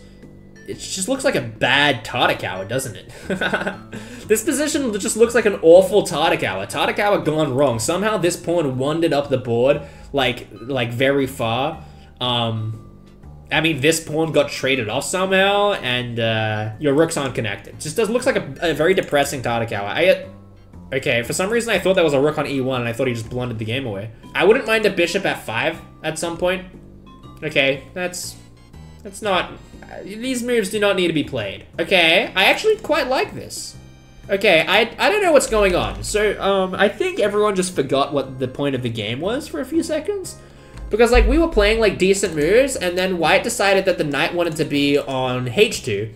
it just looks like a bad Tartakower, doesn't it? this position just looks like an awful Tartakower. Tartakower gone wrong. Somehow this pawn wandered up the board, like, like very far. Um, I mean, this pawn got traded off somehow, and uh, your rooks aren't connected. Just does looks like a, a very depressing Tartakower. I, okay, for some reason I thought that was a rook on e1, and I thought he just blundered the game away. I wouldn't mind a bishop at 5 at some point. Okay, that's that's not these moves do not need to be played. Okay, I actually quite like this. Okay, I, I don't know what's going on. So, um, I think everyone just forgot what the point of the game was for a few seconds. Because, like, we were playing, like, decent moves, and then White decided that the knight wanted to be on H2.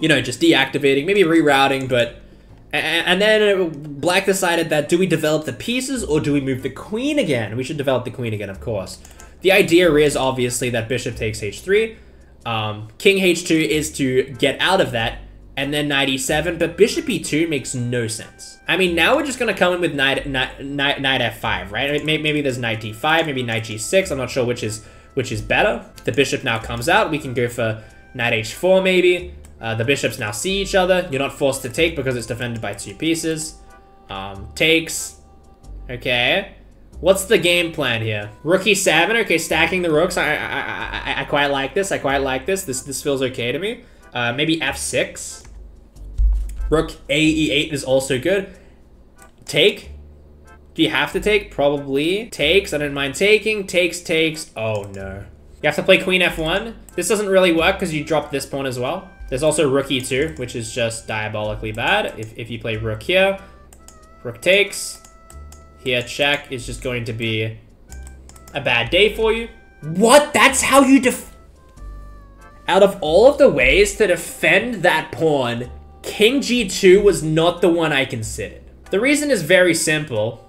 You know, just deactivating, maybe rerouting, but... And then Black decided that do we develop the pieces or do we move the queen again? We should develop the queen again, of course. The idea is obviously that bishop takes h3, um, King h2 is to get out of that, and then knight e7, but bishop e2 makes no sense. I mean, now we're just going to come in with knight, knight, knight, knight f5, right? Maybe, maybe there's knight d5, maybe knight g6, I'm not sure which is which is better. The bishop now comes out, we can go for knight h4 maybe. Uh, the bishops now see each other. You're not forced to take because it's defended by two pieces. Um, takes. Okay. What's the game plan here? Rookie seven. Okay, stacking the rooks. I, I I I quite like this. I quite like this. This this feels okay to me. Uh, maybe f6. Rook a e8 is also good. Take. Do you have to take? Probably. Takes. I didn't mind taking. Takes. Takes. Oh no. You have to play queen f1. This doesn't really work because you drop this pawn as well. There's also rook e2, which is just diabolically bad. If, if you play rook here, rook takes, here, check is just going to be a bad day for you. What? That's how you def- Out of all of the ways to defend that pawn, King G2 was not the one I considered. The reason is very simple.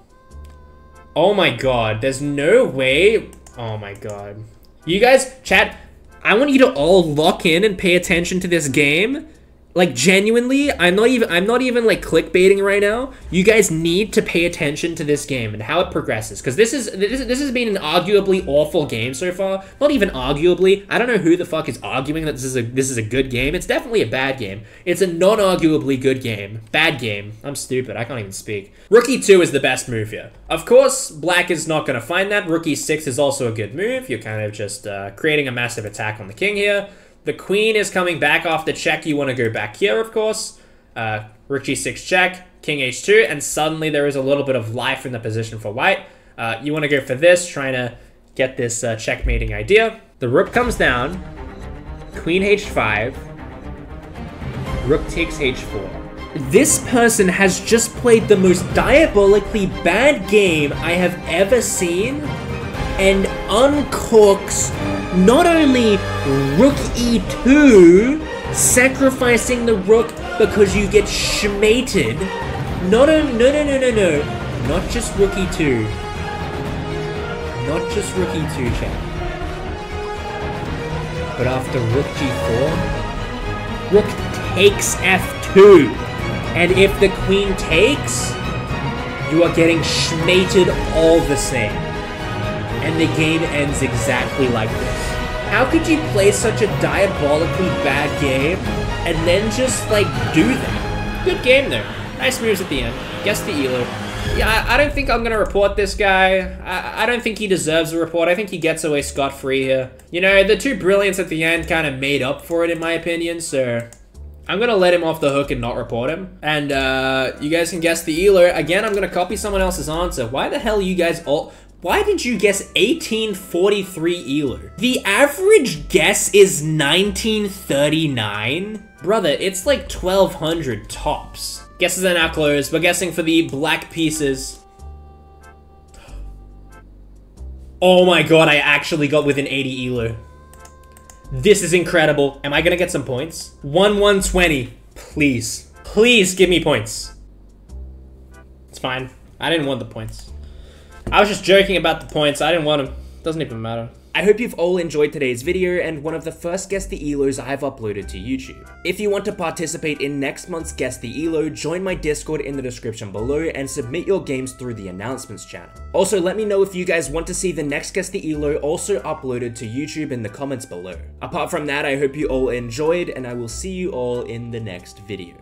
Oh my god, there's no way. Oh my god. You guys, chat, I, want you to all lock in and pay attention to this game like genuinely i'm not even i'm not even like clickbaiting right now. You guys need to pay attention to this game and how it progresses. Because this is this, this has been an arguably awful game so far. Not even arguably. I don't know who the fuck is arguing that this is a this is a good game. It's definitely a bad game. It's a non-arguably good game. Bad game. I'm stupid. I can't even speak. Rook e2 is the best move here. Of course black is not going to find that. Rook e6 is also a good move. You're kind of just uh, creating a massive attack on the king here the queen is coming back off the check. You want to go back here, of course. Uh, rook g6 check, king h2, and suddenly there is a little bit of life in the position for white. Uh, you want to go for this, trying to get this uh, checkmating idea. The rook comes down, queen h5, rook takes h4. This person has just played the most diabolically bad game I have ever seen and uncooks not only rook e2, sacrificing the rook because you get schmated. Not only, no, no, no, no, no, not just rook e2. Not just rook e2 check. But after rook g4, rook takes f2. And if the queen takes, you are getting schmated all the same and the game ends exactly like this. How could you play such a diabolically bad game and then just, like, do that? Good game there. Nice moves at the end. Guess the Elo. Yeah, I, I, don't think I'm gonna report this guy. I, I don't think he deserves a report. I think he gets away scot-free here. You know, the two brilliance at the end kind of made up for it, in my opinion, so... I'm gonna let him off the hook and not report him. And, uh, you guys can guess the Elo. Again, I'm gonna copy someone else's answer. Why the hell you guys all... Why did you guess 1843 Elo? The average guess is 1939? Brother, it's like 1200 tops. Guesses are now closed. We're guessing for the black pieces. Oh my god, I actually got within 80 Elo. This is incredible. Am I gonna get some points? 1 120. Please. Please give me points. It's fine. I didn't want the points. I was just joking about the points. I didn't want them. Doesn't even matter. I hope you've all enjoyed today's video and one of the first Guess the Elos I've uploaded to YouTube. If you want to participate in next month's Guess the Elo, join my Discord in the description below and submit your games through the announcements channel. Also, let me know if you guys want to see the next Guess the Elo also uploaded to YouTube in the comments below. Apart from that, I hope you all enjoyed and I will see you all in the next video.